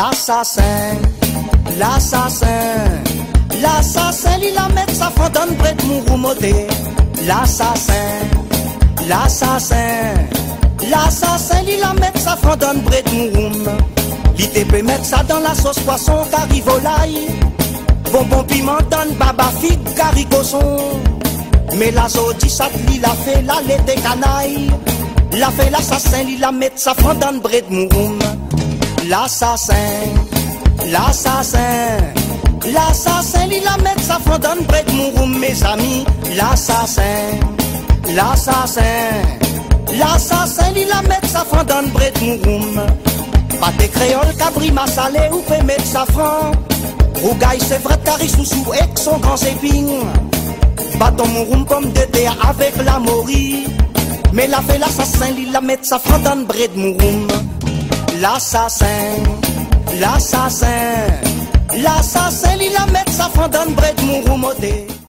l'assassin, l'assassin, l'assassin, il la met sa fondane près de mon. L'assassin, l'assassin, l'assassin, il la met sa fondane près de mon peut mettre ça dans la sauce poisson, carivolaille. Bonbon piment, donne baba figue, caricoson. Mais la zodi, ça il a fait la des canaille. La fait l'assassin, il la met sa fondane près de mon. L'assassin, l'assassin, l'assassin, il la met sa de mon room, mes amis. L'assassin, l'assassin, l'assassin, il la met sa fondane près de mon room. Pâté créole, cabri, salé ou peut mettre safran. Rougaille, c'est vrai, tari sous sous avec son grand épine. Bâton mon comme de terre avec la mori. Mais la fait l'assassin, il la met sa fondane près de mon room. L'assassin, l'assassin, l'assassin, il la met sa fondane près de mon roumoté.